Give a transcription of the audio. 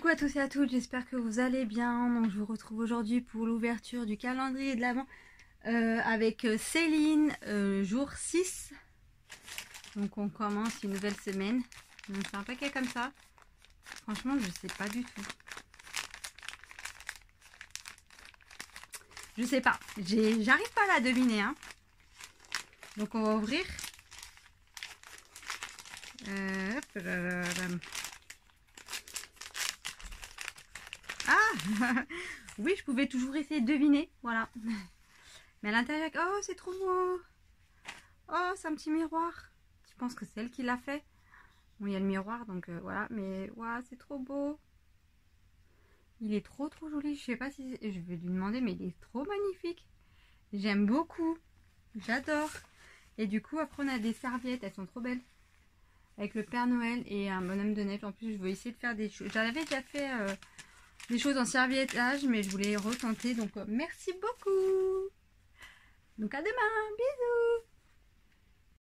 tous et à toutes, j'espère que vous allez bien. Donc je vous retrouve aujourd'hui pour l'ouverture du calendrier de l'Avent euh, avec euh, Céline, euh, jour 6. Donc on commence une nouvelle semaine. C'est un paquet comme ça. Franchement, je sais pas du tout. Je sais pas. J'arrive pas à la deviner. Hein. Donc on va ouvrir. Oui, je pouvais toujours essayer de deviner. Voilà. Mais à l'intérieur, oh, c'est trop beau. Oh, c'est un petit miroir. Je pense que c'est elle qui l'a fait. Bon, il y a le miroir, donc euh, voilà. Mais, ouais, c'est trop beau. Il est trop, trop joli. Je sais pas si... Je vais lui demander, mais il est trop magnifique. J'aime beaucoup. J'adore. Et du coup, après, on a des serviettes. Elles sont trop belles. Avec le Père Noël et un bonhomme de neige. En plus, je vais essayer de faire des choses. J'avais déjà fait... Euh, des choses en serviettage, mais je voulais retenter. Donc, euh, merci beaucoup. Donc, à demain. Bisous.